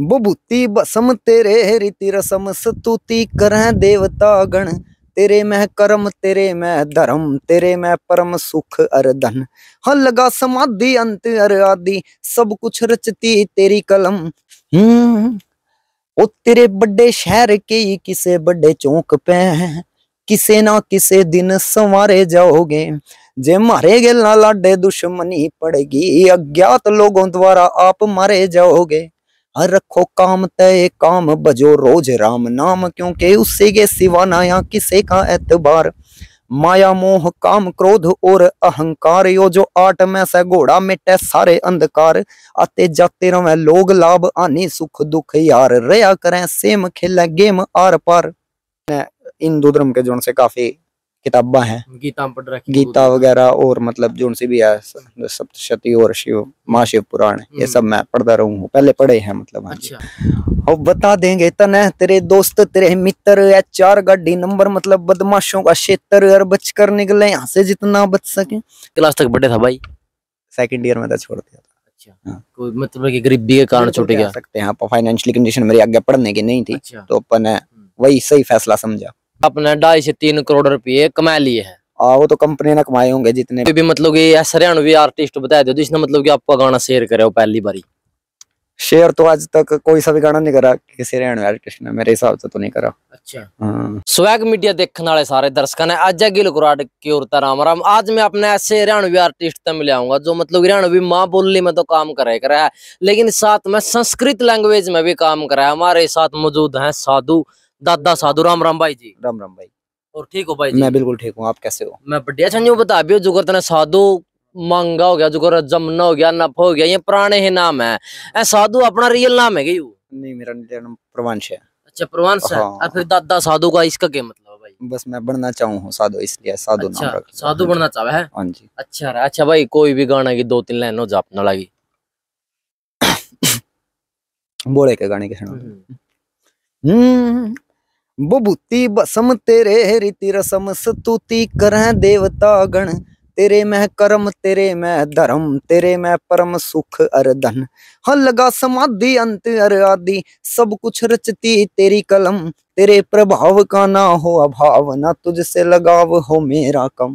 बबूती बसम, तेरे रीति रसम स्तुति करें देवता गण। तेरे में कर्म, तेरे में धर्म, तेरे में परम सुख अर धन। हाँ लगा समाधि, अंत अर आदि, सब कुछ रचती तेरी कलम। हम्म ओ तेरे बड़े शहर के किसे बड़े चौक पे हैं? किसे ना किसे दिन संवारे जाओगे? जे मारे गेला लाडे दुश्मनी पड़ेगी, अज्ञात लोगों द्वारा आप मारे जाओगे। हर रखो काम तय, काम बजो रोज राम। नाम क्योंकि उससे के सिवा नया किसे का एतबार। माया, मोह, काम, क्रोध और अहंकार, यो जो आठ में से घोड़ा मिटे सारे अंधकार। आते जाते रहे लोग लाभ आने सुख दुख यार। रया करें सेम खेले गेम आर पार। हिंदू धर्म के जोन से काफ़ी किताबा हैं। गीता पढ़ रखी गीता वगैरह और मतलब जो सी भी है सप्तशती और शिव महाशिव पुराण ये सब मैं पढ़ता रहूँ हूँ पहले पढ़े हैं मतलब हाँ अच्छा। और बता देंगे तने तेरे दोस्त तेरे मित्र या चार गाड़ी नंबर मतलब बदमाशों का क्षेत्र और बच कर निकले यहाँ से जितना बच सके। क्लास तक पढ़े था भाई। सेकंड ईयर में तो छोड़ दिया था। अच्छा। हाँ। कोई मतलब कि गरीबी के कारण छूट बिल्कुल गया? सकते हैं फाइनेंशियली कंडीशन मेरी आगे पढ़ने की नहीं थी अच्छा। तो अपन वही सही फैसला समझा। आपने ढाई से तीन करोड़ रुपए कमा लिए हैं। आ, वो तो कंपनी ने कमाए होंगे जितने कोई भी मतलब कि हरियाणवी आर्टिस्ट बता दो जिसने मतलब कि आपका गाना शेयर करे हो पहली बारी। शेयर तो आज तक कोई सा भी गाना नहीं करा किसी हरियाणवी आर्टिस्ट ने मेरे हिसाब से तो नहीं करा। अच्छा। हाँ। स्वैग मीडिया देखने वाले सारे दर्शकों ने आज गिल कुराड की ओर राम राम आज मैं अपने ऐसे हरियाणवी आर्टिस्ट तक मिले आऊँगा जो मतलब हरियाणवी माँ बोली में तो काम करे करा है लेकिन साथ में संस्कृत लैंग्वेज में भी काम करा है हमारे साथ मौजूद है साधु दादा साधु राम राम भाई जी। राम राम भाई। और ठीक हो भाई जी? मैं बिल्कुल ठीक हूँ आप कैसे हो? मैं बढ़िया संजू बता भी जो करते साधु मांगा हो गया जो कर जमुना हो गया नफ हो गया ये पुराने ही नाम है। साधु अपना रियल नाम है यू? नहीं मेरा नाम प्रवंश है। अच्छा प्रवंश है हाँ। और फिर दादा साधु का इसका क्या मतलब बस मैं बनना चाहूँ हूँ साधु इसलिए साधु नाम अच्छा रखा। साधु बनना चाहे है? हाँ जी। अच्छा रे, अच्छा भाई कोई भी गाना की दो तीन लाइन हो जा अपना लगी। बोले के गाने के सुना। बबूती बसम, तेरे रीति रसम, स्तुति करें देवता गण। तेरे में कर्म, तेरे में धर्म, तेरे में परम सुख अर धन। हाँ लगा समाधि, अंत अर आदि, सब कुछ रचती तेरी कलम। तेरे प्रभाव का ना हो अभाव, ना तुझसे लगाव हो मेरा कम।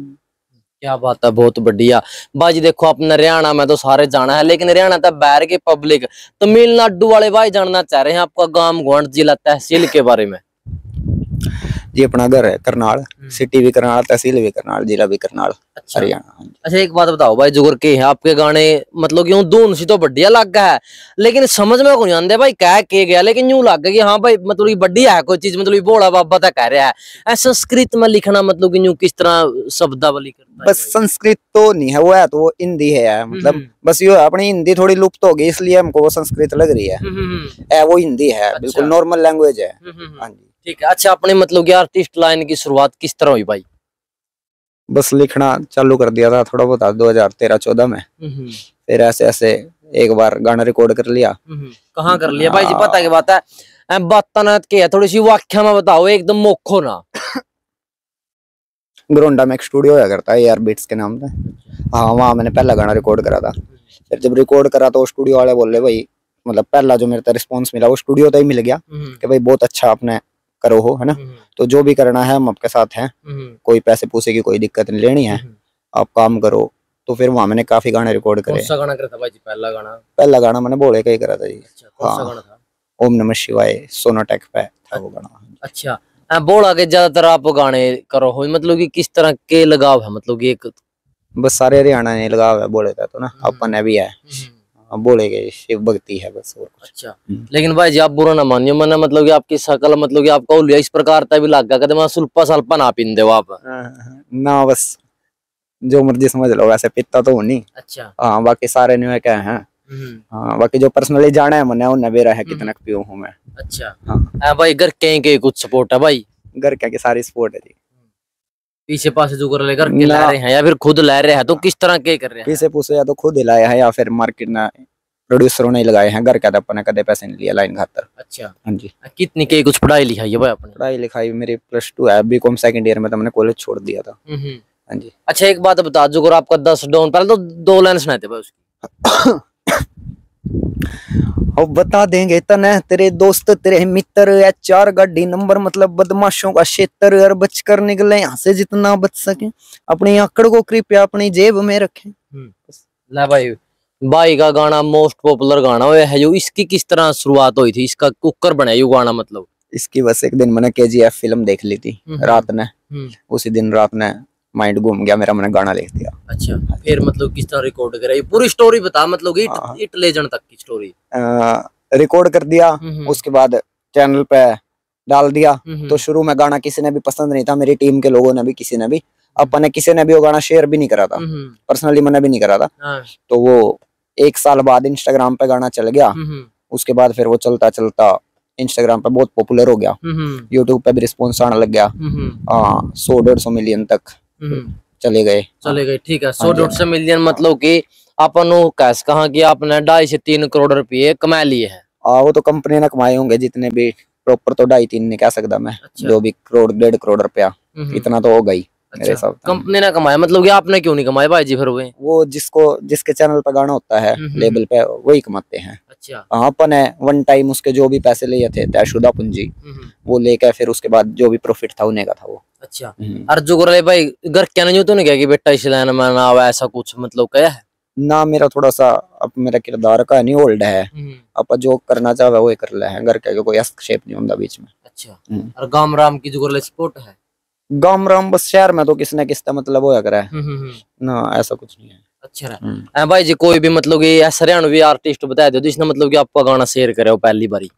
क्या बात है, बहुत बढ़िया। बाजी देखो अपने हरियाणा में तो सारे जाना है, लेकिन हरियाणा तक बैर के पब्लिक तमिलनाडु वाले भाई जानना चाह रहे हैं आपका गाँव गोंड जिला तहसील के बारे में। जी अपना घर है करनाल। सिटी भी करनाल तहसील भी करनाल जिला भी करनाल अच्छा। हरियाणा हाँ अच्छा एक बात बताओ भाई जुगर के हैं आपके गाने मतलब यूँ धुन सी तो बढ़िया लग गया है लेकिन समझ में को नहीं आंदे भाई कह के गया लेकिन यूँ लग गया कि हाँ भाई मतलब कि बढ़िया है कोई चीज़ मतलब भोला बाबा तक कह रहा है। संस्कृत में लिखना मतलब कि यूँ किस तरह शब्दावली करता बस संस्कृत तो नहीं है वो है तो वो हिंदी है मतलब हम्म, बस ये अपनी हिंदी थोड़ी लुप्त हो गई इसलिए हमको वो संस्कृत लग रही है। हम्म, हम्म, हम्म, वो हिंदी है बिल्कुल अच्छा। नॉर्मल लैंग्वेज है। हम्म, हम्म, हाँ जी। ठीक है। अच्छा अपने मतलब कि आर्टिस्ट लाइन की शुरुआत किस तरह हुई भाई? बस लिखना चालू कर दिया था थोड़ा बहुत दो हज़ार तेरह चौदह में। हम्म, फिर ऐसे ऐसे एक बार गाना रिकॉर्ड कर लिया। हम्म, कहाँ कर लिया? भाई जी पता की बात है बात के है थोड़ी सी व्याख्या में बताओ एकदम मोखो ना। ग्रोंडा में एक स्टूडियो होया करता है यार बीट्स के नाम से। हाँ वहाँ मैंने पहला गाना रिकॉर्ड करा था। फिर जब रिकॉर्ड करा तो स्टूडियो वाले बोले भाई मतलब पहला जो मेरे रिस्पॉन्स मिला वो स्टूडियो तो ही मिल गया हम्म, कि भाई बहुत अच्छा आपने करो हो है ना? हम्म, तो जो भी करना है हम आपके साथ हैं। हम्म, कोई पैसे पूसे की कोई दिक्कत नहीं लेनी है। हम्म। आप काम करो तो फिर वहाँ मैंने काफ़ी गाने रिकॉर्ड करे। कौन सा गाना करा था भाई जी पहला गाना? पहला गाना मैंने बोले का ही करा था जी। अच्छा कौन सा हाँ। गाना था? ओम नमः शिवाय सोनाटेक पे था वो गाना अच्छा ऐ बोल आगे ज़्यादातर आप गाने करो हो मतलब कि किस तरह के लगाव है? मतलब कि एक बस सारे हरियाणा ने लगाव है बोले का तो ना हम्म। अपन ने भी है। हाँ, बोले गए शिव भक्ति है बस और कुछ। अच्छा। हम्म। लेकिन भाई जी आप बुरा ना मानियो मैंने मतलब कि आपकी शकल मतलब कि आपका उलिया इस प्रकार का भी लग गया कहते मैं सुल्पा सल्पा ना पीन दो आप। ना बस जो मर्ज़ी समझ लो वैसे पिता तो हूँ नहीं अच्छा। हाँ बाकी सारे न्यू क्या है? हम्म, हाँ बाकी जो पर्सनली जाना है मैंने उन्हें बेरा है कितना पियो हूँ मैं। अच्छा। हाँ। भाई घर के के कुछ सपोर्ट है भाई? घर की सारी स्पोर्ट है जी। पीछे पासे जो कर ले घर के ना। ला रहे हैं या फिर खुद ला रहे हैं तो किस तरह के कर रहे हैं? पीछे पूछे या तो खुद हिलाया है या फिर मार्केट में प्रोड्यूसरों ने लगाए हैं घर क्या अपने ने कदे पैसे नहीं लिया लाइन खातर अच्छा। हाँ जी। कितनी के कुछ पढ़ाई लिखाई है भाई अपने पढ़ाई लिखाई मेरी प्लस टू है बी कॉम सेकेंड ईयर में तो मैंने कॉलेज छोड़ दिया था। हम्म, हम्म। हाँ जी। अच्छा एक बात बता जो आपका दस डाउन पहले तो दो लाइन सुनाते भाई उसकी। अब बता देंगे तने तेरे दोस्त तेरे मित्र या चार गाड़ी नंबर मतलब बदमाशों का क्षेत्र और बच कर निकले यहाँ से जितना बच सके। अपनी आकड़ को कृपया अपनी जेब में रखें। ले भाई भाई का गाना मोस्ट पॉपुलर गाना हुआ है जो इसकी किस तरह शुरुआत हुई थी? इसका कुकर बना यू गाना मतलब। इसकी बस एक दिन मैंने के फ़िल्म देख ली थी हम्म। रात ने। हम्म, उसी दिन रात ने माइंड घूम गया मेरा मैंने गाना लिख दिया। अच्छा फिर मतलब किस तरह रिकॉर्ड करा? ये पूरी स्टोरी बता मतलब। इट, इट लेजेंड तक की स्टोरी रिकॉर्ड कर दिया हम्म, उसके बाद चैनल पे डाल दिया हम्म, तो शुरू में गाना किसी ने भी पसंद नहीं था मेरी टीम के लोगों ने भी किसी ने भी। अपन ने किसी ने भी वो गाना शेयर भी नहीं करा था। हम्म, पर्सनली मैंने भी नहीं करा था। हाँ, तो वो एक साल बाद इंस्टाग्राम पे गाना चल गया। हम्म, उसके बाद फिर वो चलता चलता इंस्टाग्राम पे बहुत पॉपुलर हो गया। हम्म, यूट्यूब पे भी रिस्पॉन्स आने लग गया। हम्म, हाँ सौ डेढ़ सौ मिलियन तक। हम्म, चले गए। चले गए ठीक है। सौ हाँ डेढ़ सौ मिलियन मतलब की अपन कैश कहा कि आपने ढाई से तीन करोड़ रुपये कमा लिए है। हाँ वो तो कंपनी ने कमाए होंगे जितने भी प्रॉपर तो ढाई तीन नहीं कह सकता मैं। अच्छा। जो भी करोड़ डेढ़ करोड़ रुपया हम्म, इतना तो ही। मेरे अच्छा। कंपनी ने कमाया। मतलब कि आपने क्यों नहीं कमाया भाई जी फिर हुए वो जिसको जिसके चैनल पे गाना होता है हम्म, लेबल पे वही कमाते हैं। अच्छा। हाँ अपन है वन टाइम उसके जो भी पैसे लिए थे तयशुदा पूंजी हम्म, वो लेकर फिर उसके बाद जो भी प्रॉफिट था उन्हें का था वो। अच्छा। हम्म। और जो करे भाई घर क्या नहीं तो नहीं कहा कि बेटा इस लाइन में ना ऐसा कुछ मतलब क्या है? ना मेरा थोड़ा सा अब मेरा किरदार का नहीं ओल्ड है। हम्म, आप जो करना चाहे वो कर ले हैं घर के कोई हस्तक्षेप नहीं होता बीच में। अच्छा। हम्म। और गाम राम की जो सपोर्ट है? गाँव राम बस शहर में तो किसने किसका मतलब होया करा है। हम्म, हम्म, हम्म, ना ऐसा कुछ नहीं है। अच्छा। रहा भाई जी कोई भी मतलब कि ऐसा हरियाणवी आर्टिस्ट बता दो जिसने मतलब कि आपका गाना शेयर करे हो पहली बारी।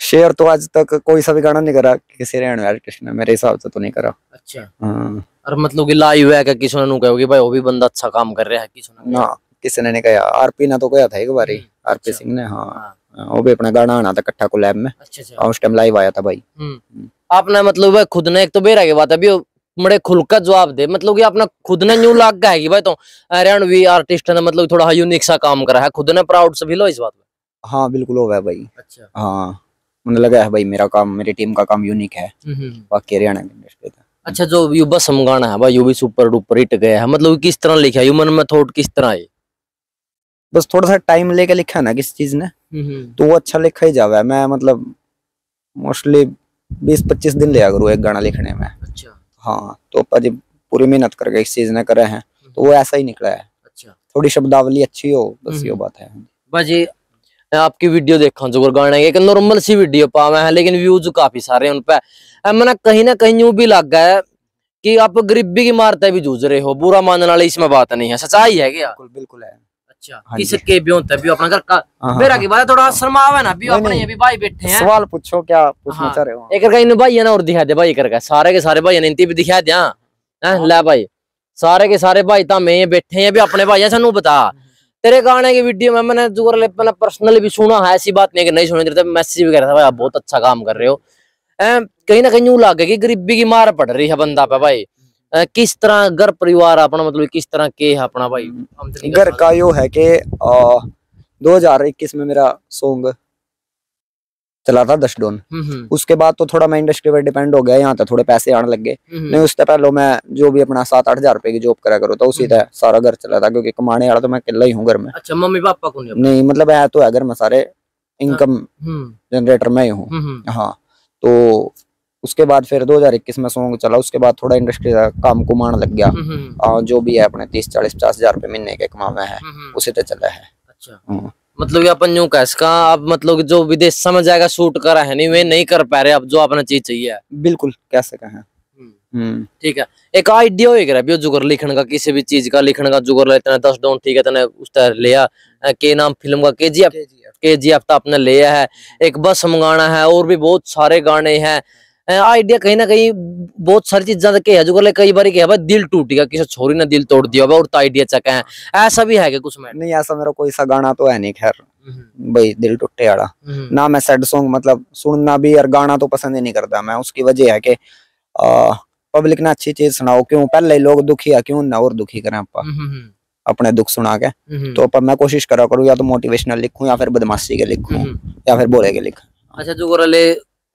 शेयर तो आज तक कोई सा भी गाना नहीं करा किसी हरियाणवी आर्टिस्ट ने मेरे हिसाब से तो नहीं करा। अच्छा। हाँ, और मतलब कि लाइव है क्या किसी ने कहो कि भाई वो भी बंदा अच्छा काम कर रहा है किसी ने ना किसी ने नहीं कहा। आरपी ने तो कहा था एक बारी आरपी अच्छा। सिंह ने हाँ, हाँ, वो भी अपना गाना आना था कट्ठा को लैब में। अच्छा अच्छा। उस टाइम लाइव आया था भाई। हम्म। आपने मतलब खुद ने एक तो बेरा की बात है अभी वो बड़े खुलकर जवाब दे मतलब कि अपना खुद ने न्यू लाग है कि भाई तो हरियाणवी आर्टिस्ट ने मतलब थोड़ा यूनिक सा काम करा है खुद ने प्राउड से भी लो इस बात में? हाँ बिल्कुल हो गया भाई। अच्छा। हाँ मुझे लगा है भाई मेरा काम मेरी टीम का काम यूनिक है। बाकी हरियाणा की इंडस्ट्री था अच्छा जो यू बस हम गाना है भाई यू भी सुपर डुपर हिट गया है मतलब किस तरह लिखा है? यू मन में थॉट किस तरह है? बस थोड़ा सा टाइम लेके लिखा ना किस चीज़ ने? तो वो अच्छा लिखा ही जावा। मैं मतलब मोस्टली बीस पच्चीस दिन लिया करूँ एक गाना लिखने में। अच्छा। हाँ तो अजी पूरी मेहनत करके इस चीज़ ने करे हैं। तो वो ऐसा ही निकला है। अच्छा। थोड़ी शब्दावली अच्छी हो बस ये हम्म। बात है। बाजी मैं आपकी वीडियो देखा जो गाने एक नॉर्मल सी वीडियो पावा है लेकिन व्यूज़ काफ़ी सारे उन पे। मैंने कहीं ना कहीं यूँ भी लग गया है कि आप गरीबी की मारते भी जूझ रहे हो बुरा मानने वाली इसमें बात नहीं है सच्चाई है क्या? बिल्कुल बिल्कुल है। अच्छा। हाँ भी होता भी अपना घर का मेरा की बात है, थोड़ा शर्मावे ना भी अपने ये भी भाई बैठे हैं। सवाल पूछो क्या पूछना हाँ। चाह रहे हो? एक करके इन भाई ना और दिखा दे भाई करके सारे के सारे भाई ने इनती भी दिखा दिया हैं। ले भाई। सारे के सारे भाई ता में बैठे हैं भी अपने भाई हैं सानू बता। तेरे गाने की वीडियो में मैंने मैंने पर्सनली भी सुना है ऐसी बात नहीं है कि नहीं सुनी तेरे मैसेज भी कर रहा था भाई आप बहुत अच्छा काम कर रहे हो। कहीं ना कहीं यूँ लग कि गरीबी की मार पड़ रही है बंदा पे भाई। किस तरह घर परिवार अपना मतलब किस तरह के है अपना भाई घर का यो है कि दो हज़ार इक्कीस में मेरा सॉन्ग चला था दस डोन उसके बाद तो थोड़ा मैं इंडस्ट्री पर डिपेंड हो गया यहाँ तक थोड़े पैसे आने लग गए नहीं उससे पहले मैं जो भी अपना सात आठ हज़ार रुपए की जॉब करा करो तो उसी। तरह सारा घर चला था क्योंकि कमाने वाला तो मैं अकेला ही हूँ घर में अच्छा मम्मी पापा को नहीं नहीं मतलब है तो है घर में सारे इनकम जनरेटर मैं ही हूँ हाँ तो उसके बाद फिर 2021 में सॉन्ग चला उसके बाद थोड़ा इंडस्ट्री का काम कुमाण लग गया। हम्म, हम्म, आ, जो भी है अपने तीस चालीस पचास हज़ार रुपए महीने के कमावे हैं हम्म। उसी पे चला है। अच्छा। मतलब कि अपन यूँ कहा आप मतलब जो विदेश समझ जाएगा शूट करा है नहीं वे नहीं कर पा रहे अब जो अपना चीज़ चाहिए। बिल्कुल कैसे कहें हम्म। ठीक है। एक आइडिया हो गया जुगर लिखने का किसी भी चीज़ का लिखने का जुगर लेते हैं दस डोन ठीक है तने उस तरह लिया के नाम फ़िल्म का के जी एफ़ के जी एफ़। तो आपने लिया है। एक बस मंगाना है और भी बहुत सारे गाने हैं। आइडिया कहीं ना कहीं बहुत सारी चीज़ें के है ले कई बार क्या भाई दिल टूट गया किसी छोरी ने दिल तोड़ दिया और तो आइडिया चका है। ऐसा भी है कुछ में? नहीं ऐसा मेरा कोई सा गाना तो है नहीं खैर। भाई दिल टूटे वाला। हम्म, ना मैं सैड सॉन्ग मतलब सुनना भी और गाना तो पसंद ही नहीं करता मैं। उसकी वजह है कि पब्लिक ने अच्छी चीज़ सुनाओ क्यों? पहले ही लोग दुखी है क्यों? ना और दुखी करें आप। हम्म, अपने दुख सुना के। हम्म, तो पर मैं कोशिश करा करूँ या तो मोटिवेशनल लिखूं या फिर बदमाशी के लिखूं हम्म। या फिर बोले के लिखूं। अच्छा जो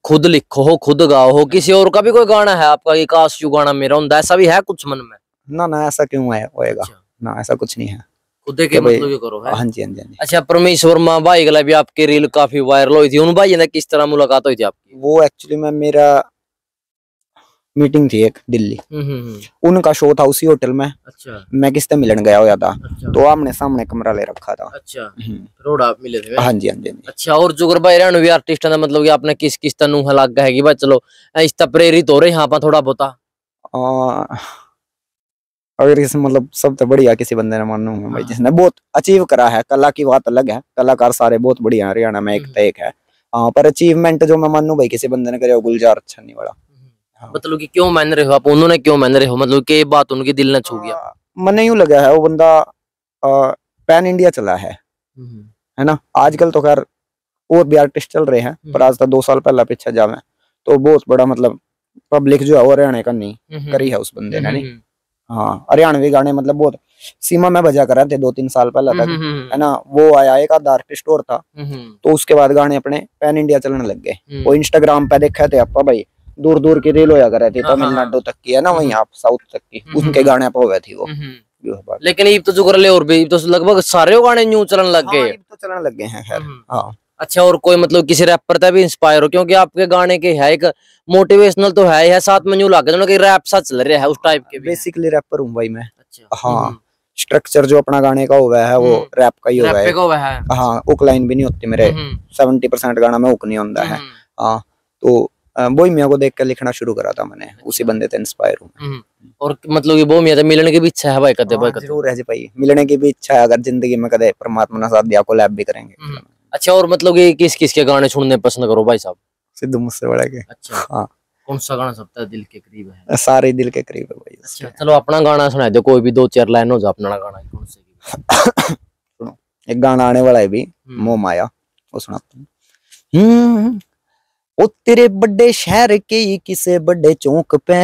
खुद लिखो हो खुद गाओ हो किसी और का भी कोई गाना है आपका ये काश यू गाना मेरा होता ऐसा भी है कुछ मन में? ना ना ऐसा क्यों है होएगा। अच्छा। ना ऐसा कुछ नहीं है। खुद के मतलब ये करो है? हाँ जी हाँ जी हाँ अच्छा परमेश्वर माँ भाई गला भी आपकी रील काफ़ी वायरल हुई थी उन भाई ने किस तरह मुलाकात हुई थी आपकी? वो एक्चुअली मैं मेरा मीटिंग थी एक दिल्ली। हम्म, हम्म, हम्म, उनका शो था उसी होटल में। अच्छा। मैं किससे मिलन गया हुआ था। अच्छा। तो आमने सामने कमरा ले रखा था। अच्छा। रोड आप मिले थे हाँ जी हाँ जी हाँ अच्छा और जुगर भाई रहने भी आर्टिस्ट मतलब कि आपने किस किस तनु लग है कि भाई चलो इस तरह प्रेरित हो रहे यहाँ पर थोड़ा बहुता? अगर इस मतलब सबसे बढ़िया किसी बंदे ने मानू है भाई। जिसने बहुत अचीव करा है कला की बात अलग है। कलाकार सारे बहुत बढ़िया हरियाणा में एक हम्म। तो है। हाँ पर अचीवमेंट जो मैं मानू भाई किसी बंदे ने करे गुलजार अच्छा नहीं बड़ा। मतलब कि क्यों मान रहे हो? आप उन्होंने क्यों मान रहे हो? मतलब कि ये बात उनके दिल ने छू गया। मन यूँ लगा है वो बंदा पैन इंडिया चला है। है ना? आजकल तो खैर और भी आर्टिस्ट चल रहे हैं पर आज तो दो साल पहला पीछे जावे तो बहुत बड़ा मतलब पब्लिक जो है वो हरियाणा का नहीं करी है उस बंदे ने नहीं? हाँ हरियाणवी गाने मतलब बहुत सीमा में बजा कर थे दो तीन साल पहले तक है ना? वो आया एक आधा आर्टिस्ट और था तो उसके बाद गाने अपने पैन इंडिया चलने लग गए। वो इंस्टाग्राम पे देखा थे आपा भाई दूर दूर की रील होया करे थी हाँ, हाँ, तमिलनाडु तक की है ना वहीं आप साउथ तक की। हम्म, उनके हम्म। गाने पे हुए थी वो। है। लेकिन ये तो जो कर ले और भी तो लगभग सारे गाने न्यू चलन लग हाँ, गए। तो चलने लग गए हैं खैर हम्म। हाँ। अच्छा और कोई मतलब किसी रैपर तक भी इंस्पायर हो? क्योंकि आपके गाने के है एक मोटिवेशनल तो है है साथ में न्यू लागे दोनों के रैप सा चल रहा है उस टाइप के बेसिकली रैपर हूँ भाई मैं। अच्छा। हाँ स्ट्रक्चर जो अपना गाने का हुआ है वो हम्म। रैप का ही हुआ रैप है। है। हाँ उक लाइन भी नहीं होती मेरे। हम्म, सेवेंटी परसेंट गाना में उक नहीं होता है। हम्म, हाँ तो अ, बोई मियाँ को देख कर लिखना शुरू करा था मैंने उसी बंदे से इंस्पायर हूँ। हम्म। और मतलब कि वो मियाँ से मिलने की भी इच्छा है भाई कदे भाई हाँ, कदे। ज़रूर है जी भाई मिलने की भी इच्छा है अगर ज़िंदगी में कदे परमात्मा ने साथ दिया को लैब भी करेंगे। हम्म। अच्छा और मतलब कि किस किस के गाने सुनने पसंद करो भाई साहब? सिद्धू मुझसे बड़ा के। अच्छा। हाँ। कौन सा गाना सबसे दिल के करीब है? सारे दिल के करीब है भाई अच्छा चलो अपना गाना सुना दो कोई भी दो चार लाइन हो जाओ अपना गाना कौन से। की? एक गाना आने वाला है भी हम्म। मोह माया वो सुनाता हूँ। ओ तेरे बड़े शहर के ही किसे बड़े चौक पे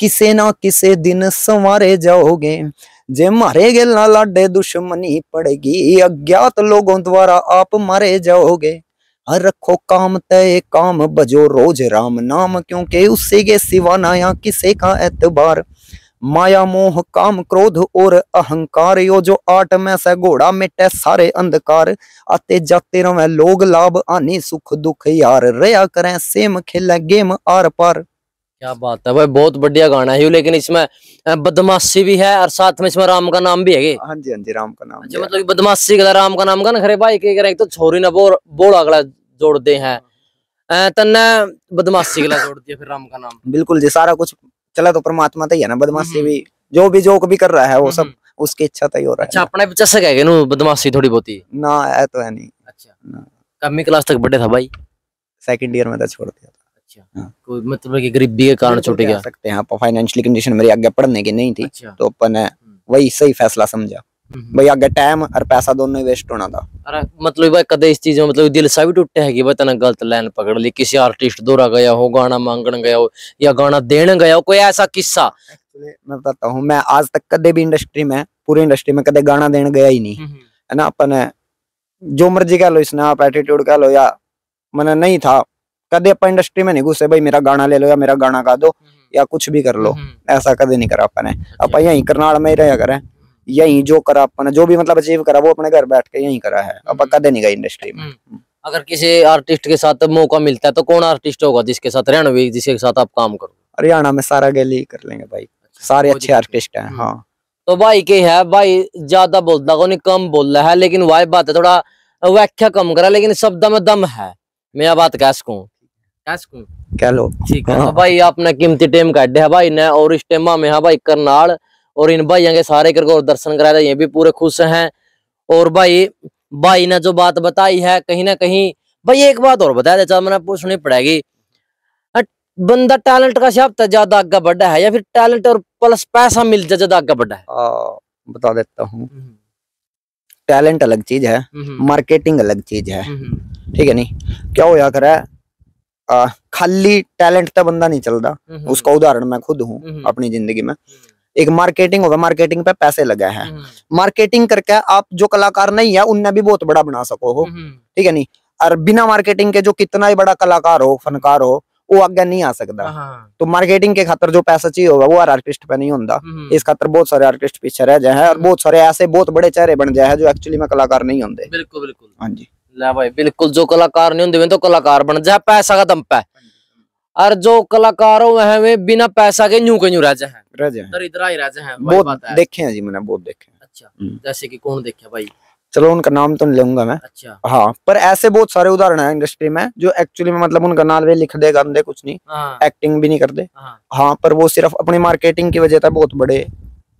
किसे ना किसे दिन संवारे जाओगे? जे मारे गेला लाडे दुश्मनी पड़ेगी, अज्ञात लोगों द्वारा आप मारे जाओगे। हर रखो काम, तय काम, बजो रोज राम नाम, क्योंकि उससे के सिवा ना यहाँ किसे का एतबार। माया मोह काम क्रोध और अहंकार यो जो आठ में से घोड़ा मिटे सारे अंधकार। आते जाते रहे लोग लाभ आने सुख दुख यार। रया करें सेम खेले गेम आर पार। क्या बात है भाई बहुत बढ़िया गाना है लेकिन इसमें बदमाशी भी है और साथ में इसमें राम का नाम भी है हाँ जी हाँ जी राम का नाम अच्छा मतलब बदमाशी का राम का नाम का ना खरे भाई के करे तो छोरी ना बोल बोल अगला जोड़ दे हैं। तन्ने बदमाशी के जोड़ दिया फिर राम का नाम। बिल्कुल जी सारा कुछ चला तो परमात्मा तो ही है ना बदमाशी हम्म। भी। जो भी जो भी कर रहा है वो सब हम्म। उसकी इच्छा तो ही हो रहा अच्छा है अपने बच्चा से है ना बदमाशी थोड़ी बहुत ही। ना है तो है नहीं। अच्छा। कमी क्लास तक बड़े था भाई। सेकंड ईयर में तो छोड़ दिया था। अच्छा। हाँ। कोई मतलब कि गरीबी के कारण छूट गया। सकते हैं फाइनेंशियली कंडीशन मेरी आगे पढ़ने की नहीं थी अच्छा। तो अपन वही सही फैसला समझा। हम्म। भाई आगे टाइम और पैसा दोनों वेस्ट होना था। अरे मतलब भाई कदे इस चीज़ में मतलब दिल सा भी टूटे है कि भाई तना गलत लाइन पकड़ ली किसी आर्टिस्ट दोरा गया हो गाना मांगने गया हो या गाना देने गया हो कोई ऐसा किस्सा? मैं बताता हूँ मैं आज तक कदे भी इंडस्ट्री में पूरी इंडस्ट्री में कदे गाना देने गया ही नहीं। है ना अपन जो मर्ज़ी कह लो इसने आप एटीट्यूड कह लो या मैंने नहीं था कदे अपन इंडस्ट्री में नहीं घुसे भाई मेरा गाना ले लो या मेरा गाना गा दो या कुछ भी कर लो। ऐसा कदे नहीं करा अपन। ने अपन यहीं करनाल में ही रहा करें। यहीं जो करा अपन जो भी मतलब अचीव करा वो अपने घर बैठ के यहीं करा है। अपन कदे नहीं गए इंडस्ट्री में। अगर किसी आर्टिस्ट के साथ मौका मिलता है तो कौन आर्टिस्ट होगा जिसके साथ रहना भी जिसके साथ आप काम करो हरियाणा में सारा गैली कर लेंगे भाई। सारे अच्छे आर्टिस्ट हैं। हम्म। हाँ। तो भाई के है भाई ज़्यादा बोलता को नहीं कम बोल रहा है लेकिन वही बात है थोड़ा व्याख्या कम करा लेकिन शब्द में दम है। मैं यह बात कह सकूँ? कह सकूँ। कह लो। ठीक है हाँ। तो भाई आपने कीमती टाइम काटे है भाई ने और इस टाइम में है भाई करनाल और इन भाइयों के सारे करके और दर्शन कराए ये भी पूरे खुश हैं। और भाई भाई ने जो बात बताई है कहीं ना कहीं भाई एक बात और बता दे चल मैंने पूछनी पड़ेगी। बंदा टैलेंट का शब्द ज़्यादा आगे बढ़ा है या फिर टैलेंट और प्लस पैसा मिल जाए ज़्यादा आगे बढ़ा है? आ, बता देता हूँ। टैलेंट अलग चीज़ है मार्केटिंग अलग चीज़ है। ठीक है नहीं क्या होया करे? खाली टैलेंट तो बंदा नहीं चलता उसका उदाहरण मैं खुद हूँ हम्म। अपनी ज़िंदगी में। एक मार्केटिंग होगा मार्केटिंग पे पैसे लगे हैं। हम्म। मार्केटिंग करके आप जो कलाकार नहीं है उनने भी बहुत बड़ा बना सको हो। हम्म। ठीक है नी? और बिना मार्केटिंग के जो कितना ही बड़ा कलाकार हो फनकार हो वो आगे नहीं आ सकता। हाँ। तो मार्केटिंग के खातर जो पैसा चाहिए होगा वो हर आर्टिस्ट पे नहीं होता हम्म। इस खातर बहुत सारे आर्टिस्ट पीछे रह जाए और बहुत सारे ऐसे बहुत बड़े चेहरे बन जाए जो एक्चुअली में कलाकार नहीं होते बिल्कुल बिल्कुल। हाँ जी। ला भाई बिल्कुल जो कलाकार नहीं होंगे तो कलाकार बन जाए पैसा का दम पै। और जो कलाकार हो वे बिना पैसा के न्यू के न्यू जाए। इधर इधर ही रह जाए वही बात बहुत है। देखे हैं जी मैंने बहुत देखे हैं। अच्छा हम्म। जैसे कि कौन देखा भाई? चलो उनका नाम तो नहीं लूँगा मैं। अच्छा। हाँ पर ऐसे बहुत सारे उदाहरण हैं इंडस्ट्री में जो एक्चुअली में मतलब उनका नाम वे लिख दे गाते कुछ नहीं। हाँ। एक्टिंग भी नहीं करते। हाँ। हाँ पर वो सिर्फ़ अपनी मार्केटिंग की वजह से बहुत बड़े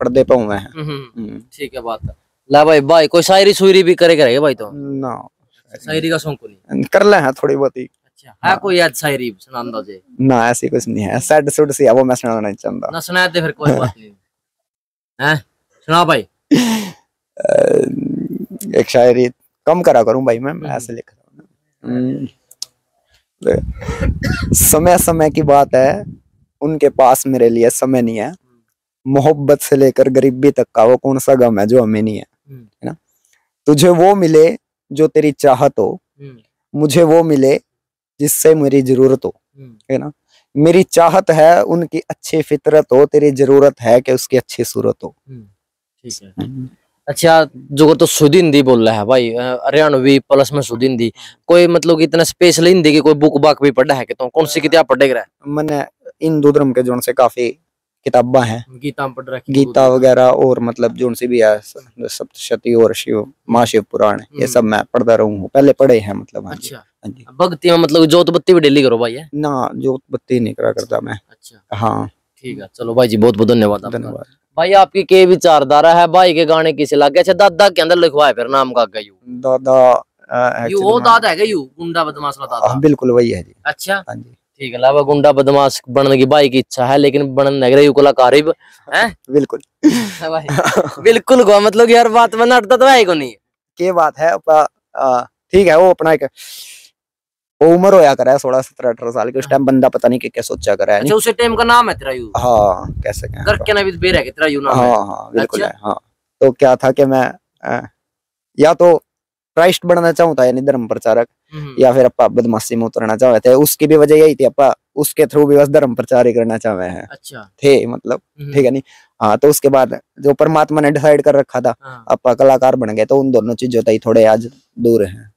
पर्दे पे हुए हैं। हम्म, हम्म, ठीक है बात है। ला भाई भाई कोई शायरी सुरी भी करे करेगा भाई तो? ना। शायरी का शौक नहीं कर ले हैं थोड़ी बहुत ही। अच्छा। है कोई याद शायरी सुनांदा जे। ना ऐसी कुछ नहीं है। सैड सुड सी है वो मैं सुनाना नहीं चाहता। ना सुना दे फिर कोई बात नहीं। हैं? सुना भाई। एक शायरी कम करा करूँ भाई मैं? ऐसे लिख रहा हूँ। समय समय की बात है उनके पास मेरे लिए समय नहीं है। मोहब्बत से लेकर गरीबी तक का वो कौन सा गम है जो हमें नहीं है? हम्म। है ना? तुझे वो मिले जो तेरी चाहत हो। हम्म, मुझे वो मिले जिससे मेरी ज़रूरत हो हम्म, है ना? मेरी चाहत है उनकी अच्छी फितरत हो तेरी ज़रूरत है कि उसकी अच्छी सूरत हो। हम्म, ठीक है। अच्छा जो तो शुद्ध हिंदी बोल रहा है भाई हरियाणवी प्लस में शुद्ध हिंदी कोई मतलब कि इतना स्पेशल हिंदी की कोई बुक बाक भी पढ़ा है कि तो? कौन सी किताब पढ़े मैंने हिंदू धर्म के जोन से काफ़ी किताबा हैं। है गीता पढ़ रहा गीता वगैरह और मतलब जोन सी भी है सप्तशती और शिव महाशिव पुराण ये हम्म। सब मैं पढ़ता रहूँ हूँ पहले पढ़े हैं मतलब हाँ जी। अच्छा। हाँ जी। भक्ति में मतलब जोत बत्ती भी डेली करो भाई है? ना जोत बत्ती नहीं करा करता मैं। अच्छा। हाँ। ठीक है चलो भाई जी बहुत बहुत धन्यवाद धन्यवाद। भाई आपकी के विचारधारा है भाई के गाने किसे लगे अच्छा दादा के अंदर लिखवाए फिर नाम का आगे यू। दादा यू वो दादा है यू? गुंडा बदमाश वाला दादा? हाँ, बिल्कुल वही है जी। अच्छा। हाँ जी। ठीक है लावा गुंडा बदमाश बनने की भाई की इच्छा है लेकिन बनने लग रही कलाकार हैं? बिल्कुल। भाई बिल्कुल को मतलब हर बात में नटता तो है को नहीं। के बात है ठीक है वो अपना एक वो उम्र होया करा है सोलह सत्रह अठारह साल के उस टाइम बंदा पता नहीं क्या सोचा करा है अच्छा उसे टाइम का नाम है तेरा यू हाँ कैसे क्या घर के ना भी बेर है तेरा यू नाम हाँ। हाँ बिल्कुल अच्छा। है हाँ। तो क्या था कि मैं या तो क्राइस्ट बनना चाहता यानी धर्म प्रचारक हम्म, या फिर अपा बदमाशी में उतरना चाहे थे उसकी भी वजह यही थी अपा उसके थ्रू भी बस धर्म प्रचार ही करना चाहे हैं। अच्छा। थे मतलब हम्म, ठीक है नहीं हाँ तो उसके बाद जो परमात्मा ने डिसाइड कर रखा था हाँ, अपा कलाकार बन गए तो उन दोनों चीज़ों तक थोड़े आज दूर हैं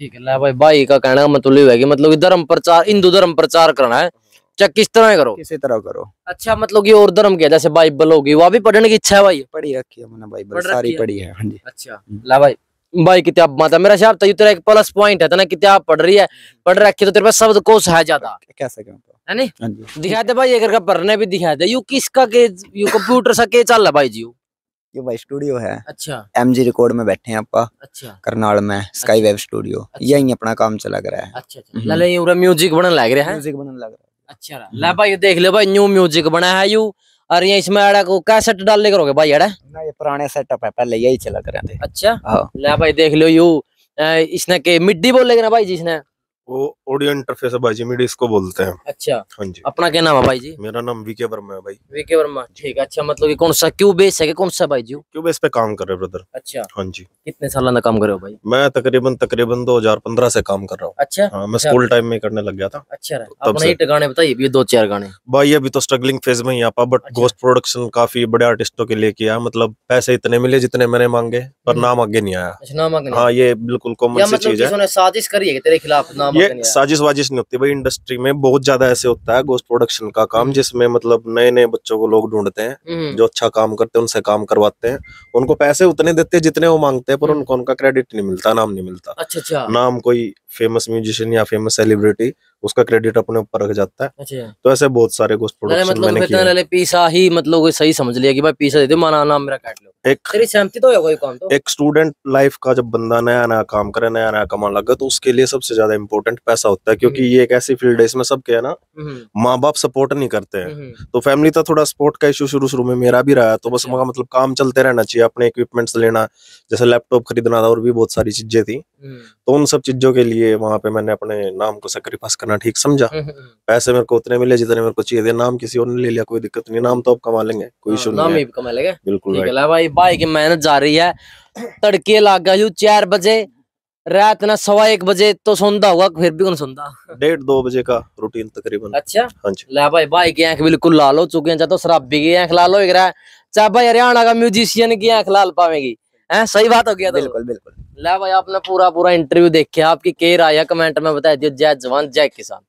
ठीक है भाई भाई का कहना मतलब है कि मतलब धर्म प्रचार हिंदू धर्म प्रचार करना है चाहे किस तरह करो। किसी तरह करो। अच्छा मतलब कि और धर्म के जैसे बाइबल होगी वह भी पढ़ने की इच्छा है भाई? पढ़ी रखी है मैंने बाइबल सारी पढ़ी है हाँ जी। अच्छा। ला भाई भाई किताब माता मेरा था ये तेरा एक प्लस पॉइंट है तो ना किताब पढ़ रही है पढ़ रखी तो तेरे पास शब्द कोश है ज़्यादा। कैसे है नहीं? हाँ दिखा दे भाई अगर पढ़ने भी दिखा दे। यू किसका के यू कंप्यूटर सा के चल रहा भाई जी ये? भाई स्टूडियो है। अच्छा। एमजी रिकॉर्ड में बैठे हैं अच्छा। करनाल में स्काई वेब स्टूडियो अच्छा। यही अपना काम चला कर रहा है। अच्छा अच्छा। हम्म। म्यूज़िक बनने लग रहा है। म्यूज़िक बनने लग रहा है। अच्छा। ला भाई देख ले भाई न्यू म्यूज़िक बना है यू। और ये इसमें अड़ा को कैसेट डाल लेकर करोगे भाई अड़ा ना ये पुराने सेटअप है पहले यही चला कर अच्छा। हाँ। भाई देख लो यू इसने के मिड्डी बोलेगा ना भाई जिसने वो ऑडियो इंटरफेस है भाई जी मीडिया इसको बोलते हैं। अच्छा। हाँ जी। अपना क्या नाम है भाई जी मेरा नाम वीके वर्मा है भाई। वीके वर्मा ठीक है अच्छा मतलब कि कौन सा क्यों बेस है कौन सा भाई जी क्यों बेस पे काम कर रहे ब्रदर अच्छा। हाँ जी। कितने साल का काम करे हो भाई? मैं तकरीबन तकरीबन 2015 से काम कर रहा हूँ। अच्छा हाँ मैं अच्छा। स्कूल टाइम में करने लग गया था। अच्छा रहा अपना। हिट गाने बताइए दो चार गाने। भाई अभी तो स्ट्रगलिंग फ़ेज़ में ही आपा बट अच्छा। गोस्ट प्रोडक्शन काफ़ी बड़े आर्टिस्टों के लिए किया मतलब पैसे इतने मिले जितने मैंने मांगे पर हम्म। नाम आगे नहीं आया। अच्छा नाम आगे हाँ ये बिल्कुल कॉमन सी मतलब चीज़ है। साजिश करी है तेरे खिलाफ नाम ये साजिश वाजिश नहीं होती भाई इंडस्ट्री में बहुत ज़्यादा ऐसे होता है गोस्ट प्रोडक्शन का काम हम्म। जिसमें मतलब नए नए बच्चों को लोग ढूंढते हैं हम्म, जो अच्छा काम करते हैं उनसे काम करवाते हैं। उनको पैसे उतने देते हैं जितने वो मांगते हैं पर हम्म। उनको उनका क्रेडिट नहीं मिलता नाम नहीं मिलता। अच्छा अच्छा। नाम कोई फ़ेमस म्यूजिशियन या फ़ेमस सेलिब्रिटी उसका क्रेडिट अपने ऊपर रख जाता है। अच्छा। तो ऐसे बहुत सारे गोस्ट प्रोडक्शन मतलब मैंने किए। लाले पीसा ही मतलब कोई सही समझ लिया कि भाई पीसा दे दे माना नाम मेरा काट लो। एक तेरी सहमति तो होगा काम तो? एक स्टूडेंट लाइफ का जब बंदा नया नया काम करे नया नया कमाने लगे तो उसके लिए सबसे ज़्यादा इम्पोर्टेंट पैसा होता है क्योंकि ये एक ऐसी फ़ील्ड है इसमें सब क्या है ना हम्म, माँ बाप सपोर्ट नहीं करते हैं। हम्म, तो फैमिली का थोड़ा सपोर्ट का इशू शुरू शुरू में मेरा भी रहा तो बस अच्छा। मतलब काम चलते रहना चाहिए अपने इक्विपमेंट्स लेना जैसे लैपटॉप खरीदना था और भी बहुत सारी चीज़ें थी। हम्म, हम्म। तो उन सब चीज़ों के लिए वहाँ पे मैंने अपने नाम को सेक्रीफाइस करना ठीक समझा। हम्म, हम्म, पैसे मेरे को उतने मिले जितने मेरे को चाहिए नाम किसी और ने ले लिया कोई दिक्कत नहीं। नाम तो आप कमा लेंगे कोई इशू हाँ, नहीं कमा लेंगे। बिल्कुल भाई भाई की मेहनत जा रही है। तड़के लाग गई चार बजे रात ना सवा एक बजे तो सुनता होगा फिर भी कौन सुनता डेढ़ दो बजे का रूटीन तकरीबन। अच्छा। हाँ जी। ला भाई भाई की आँख बिल्कुल लाल हो चुके हैं चाहे तो शराबी की आँख लाल हो चाहे भाई हरियाणा का म्यूजिशियन की आँख लाल पावेगी। है सही बात हो गया तो? बिल्कुल बिल्कुल। ला भाई, आपने पूरा पूरा इंटरव्यू देखे आपकी के राय है कमेंट में बता दियो, जय जवान, जय किसान।